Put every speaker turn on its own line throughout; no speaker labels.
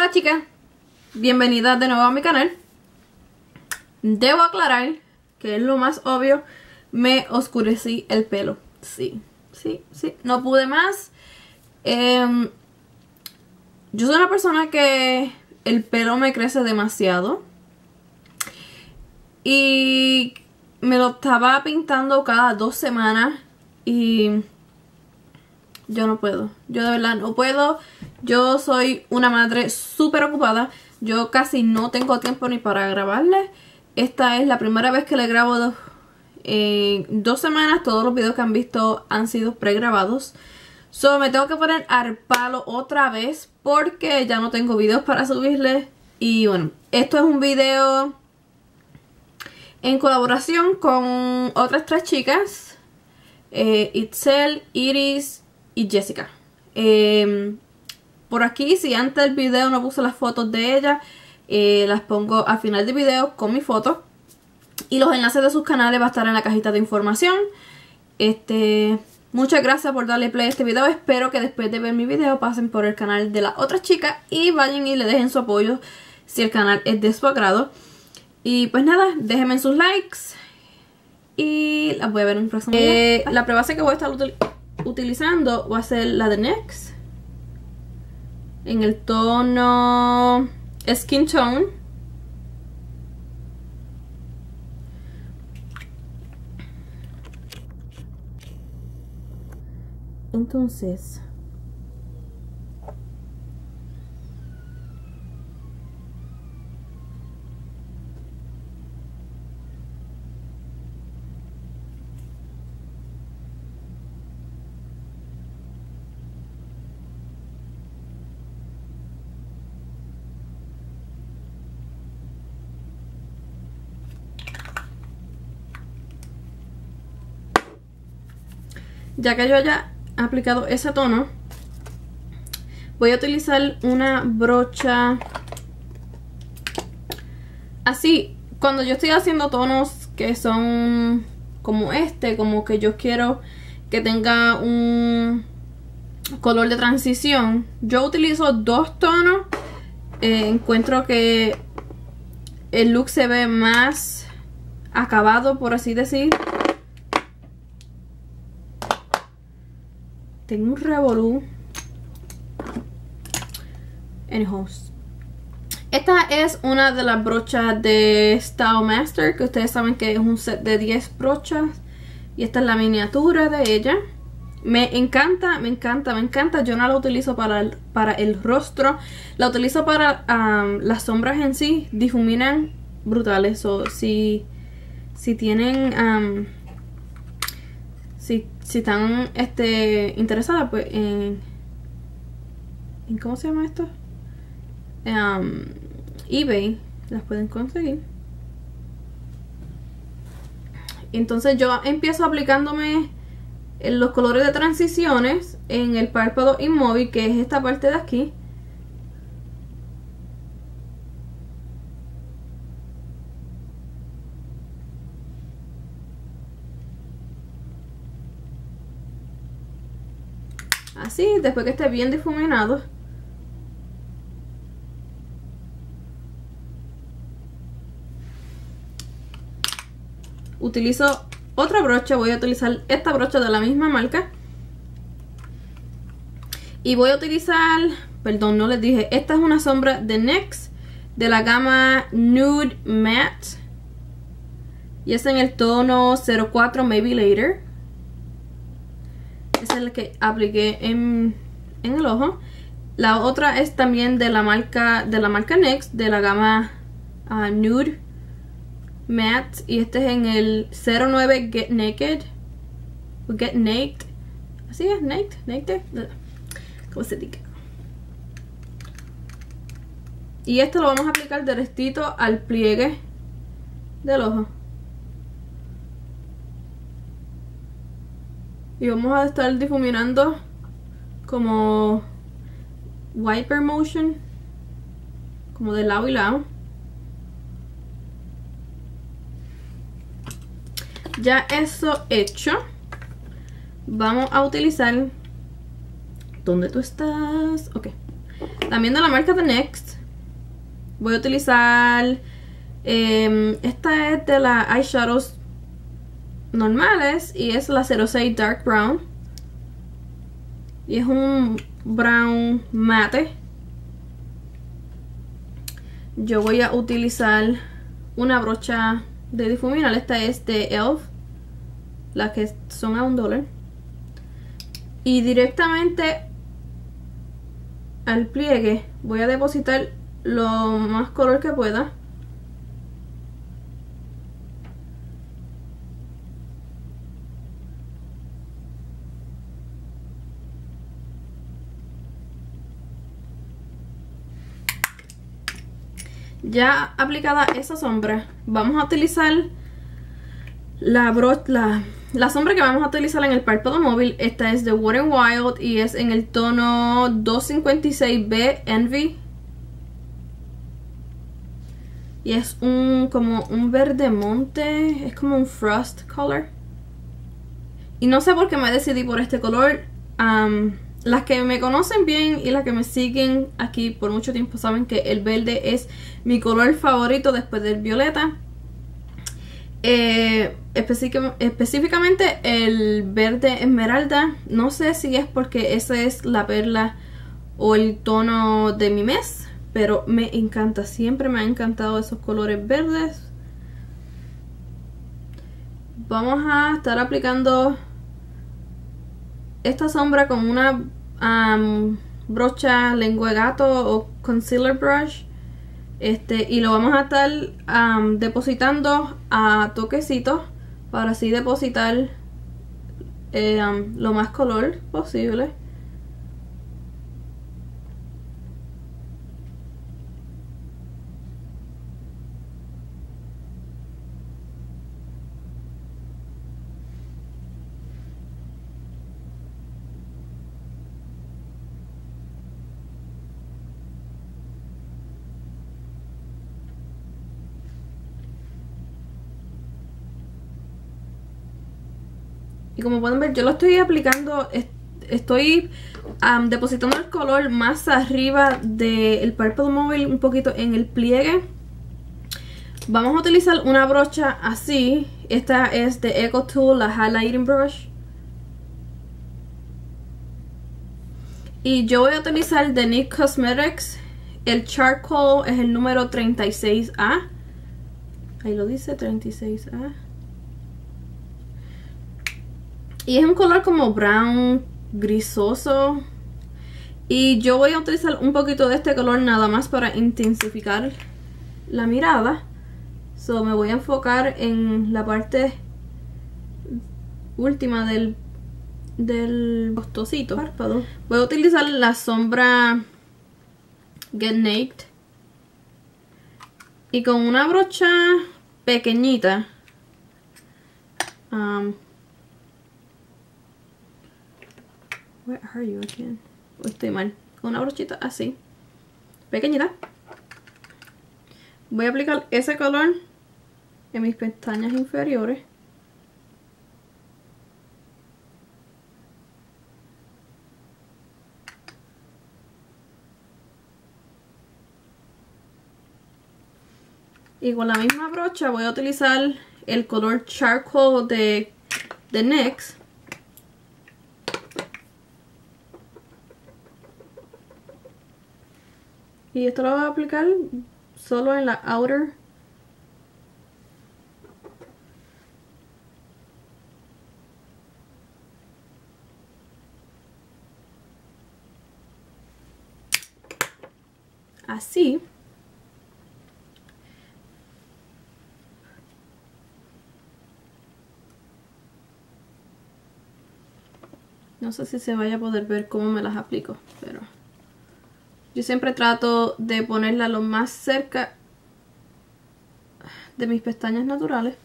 Hola chicas, bienvenidas de nuevo a mi canal. Debo aclarar que es lo más obvio. Me oscurecí el pelo. Sí, sí, sí, no pude más. Em, Yo soy una persona que el pelo me crece demasiado. Y me lo estaba pintando cada dos semanas Y yo no puedo. Yo de verdad no puedo. Yo soy una madre súper ocupada. Yo casi no tengo tiempo ni para grabarle. Esta es la primera vez que le grabo dos, dos semanas. Todos los videos que han visto han sido pregrabados. Solo me tengo que poner al palo otra vez porque ya no tengo videos para subirle. Y bueno, esto es un video en colaboración con otras tres chicas. Eh, Itzel, Iris y Jessica. Em, por aquí, si antes del video no puse las fotos de ella, eh, las pongo al final del video con mi foto. Y los enlaces de sus canales va a estar en la cajita de información. Este, muchas gracias por darle play a este video. Espero que después de ver mi video pasen por el canal de la otra chica y vayan y le dejen su apoyo si el canal es de su agrado. Y pues nada, déjenme sus likes y las voy a ver en un próximo video. Eh, la prueba que voy a estar utilizando utilizando va a ser la de NYX en el tono Skin Tone. Entonces ya que yo haya aplicado ese tono voy a utilizar una brocha así. Cuando yo estoy haciendo tonos que son como este como que yo quiero que tenga un color de transición yo utilizo dos tonos eh, encuentro que el look se ve más acabado por así decir Tengo un revolú. host Esta es una de las brochas de Style Master, que ustedes saben que es un set de 10 brochas. Y esta es la miniatura de ella. Me encanta, me encanta, me encanta. Yo no la utilizo para el, para el rostro. La utilizo para las sombras en sí. Difuminan brutales. O si, si tienen si, están este, interesadas pues en, ¿cómo se llama esto? Um, eBay las pueden conseguir entonces yo empiezo aplicándome los colores de transiciones en el párpado inmóvil que es esta parte de aquí así, después que esté bien difuminado. Utilizo otra brocha, voy a utilizar esta brocha de la misma marca. Y voy a utilizar, perdón, no les dije, esta es una sombra de NYX de la gama Nude Matte. Y es en el tono 04 Maybe Later es el que apliqué en, el ojo. La otra es también de la marca de la marca NYX, de la gama ah, Nude Matte. Y este es en el 09 Get Naked. Get Naked. Así es, Naked. Naked. ¿Cómo se dice? Y esto lo vamos a aplicar derechito al pliegue del ojo. Y vamos a estar difuminando como wiper motion. Como de lado y lado. Ya eso hecho. Vamos a utilizar... ¿Dónde tú estás? Ok. También de la marca The Next. Voy a utilizar... Em, esta es de las eyeshadows normales y es la 06 Dark Brown. Y es un brown mate. Yo voy a utilizar una brocha de difuminar. Esta es de ELF. Las que son a un dólar. Y directamente al pliegue voy a depositar lo más color que pueda. Ya aplicada esa sombra, vamos a utilizar la, la, la sombra que vamos a utilizar en el párpado móvil. Esta es de n Wild y es en el tono 256B Envy. Y es un como un verde monte, es como un frost color. Y no sé por qué me decidí por este color. Las que me conocen bien y las que me siguen aquí por mucho tiempo saben que el verde es mi color favorito después del violeta. Eh, específicamente el verde esmeralda. No sé si es porque esa es la perla o el tono de mi mes. Pero me encanta. Siempre me han encantado esos colores verdes. Vamos a estar aplicando esta sombra con una brocha lengua de gato o concealer brush. Este, y lo vamos a estar depositando a toquecitos para así depositar eh, lo más color posible. Y como pueden ver, yo lo estoy aplicando, estoy depositando el color más arriba del párpado móvil, un poquito en el pliegue. Vamos a utilizar una brocha así. Esta es de Eco Tool, la Highlighting Brush. Y yo voy a utilizar de NYX Cosmetics. El Charcoal es el número 36A. Ahí lo dice, 36A. Y es un color como brown, grisoso. Y yo voy a utilizar un poquito de este color nada más para intensificar la mirada. So me voy a enfocar en la parte última del, del bostocito. Voy a utilizar la sombra Get Naked. Y con una brocha pequeñita. Um, Where are you again? estoy mal. Con una brochita así. Pequeñita. Voy a aplicar ese color en mis pestañas inferiores. Y con la misma brocha voy a utilizar el color Charcoal de, de NYX Y esto lo voy a aplicar solo en la outer. Así. No sé si se vaya a poder ver cómo me las aplico, pero... Yo siempre trato de ponerla lo más cerca de mis pestañas naturales.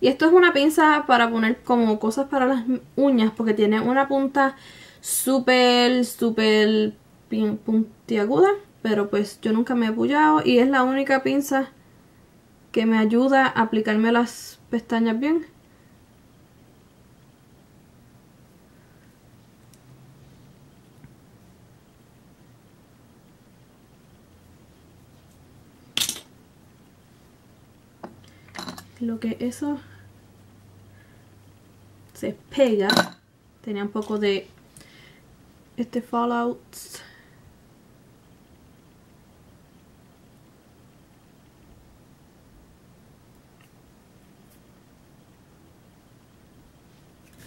Y esto es una pinza para poner como cosas para las uñas porque tiene una punta súper, súper puntiaguda. Pero pues yo nunca me he apoyado y es la única pinza que me ayuda a aplicarme las pestañas bien. Lo que eso se pega, tenía un poco de este fallout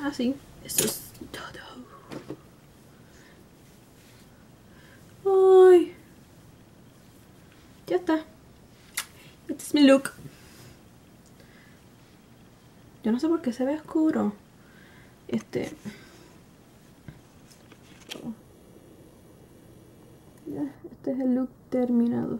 así. Eso es todo. Ay. ya está. Este es mi look. Yo no sé por qué se ve oscuro. Este. Este es el look terminado